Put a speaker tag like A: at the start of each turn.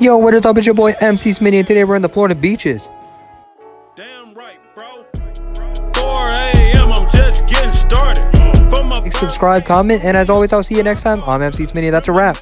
A: Yo, what is up? It's your boy MC Smitty, and today we're in the Florida beaches.
B: Damn right, bro. 4 a.m. I'm just getting started.
A: Subscribe, comment, and as always, I'll see you next time. I'm MC Smitty. That's a wrap.